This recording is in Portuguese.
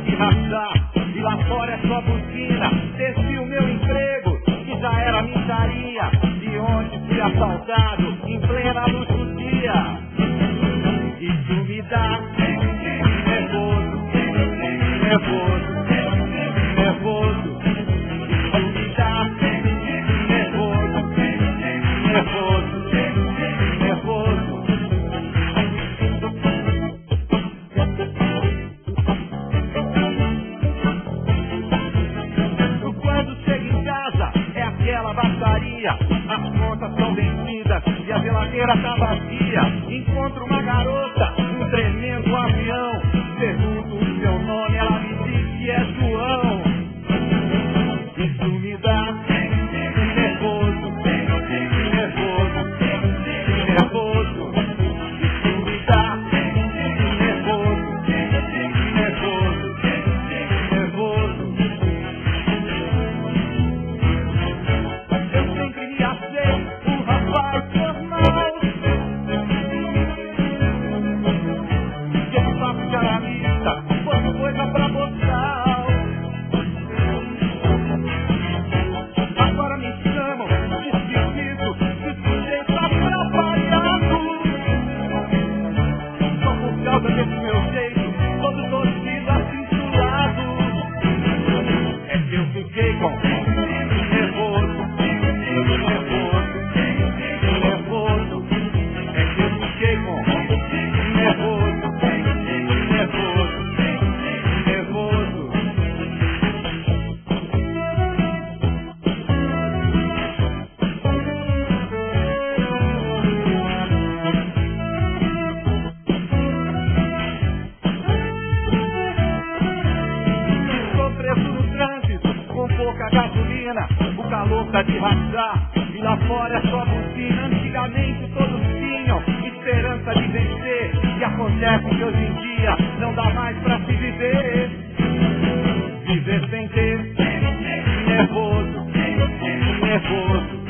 de rachar. E lá fora é só buzina. Desci o meu emprego, que já era mintaria. De onde fui assaltado, em plena luz do dia. Isso me dá nervoso, nervoso, nervoso. Isso me dá nervoso, nervoso. Contas são vencidas e a geladeira tá vazia. Encontro uma garota, um tremendo avião. stuck. Pouca gasolina. O calor tá de rachar, e lá fora é só buzina. Antigamente todos tinham esperança de vencer. E acontece que hoje em dia não dá mais pra se viver. Viver sem ter nervoso, nervoso,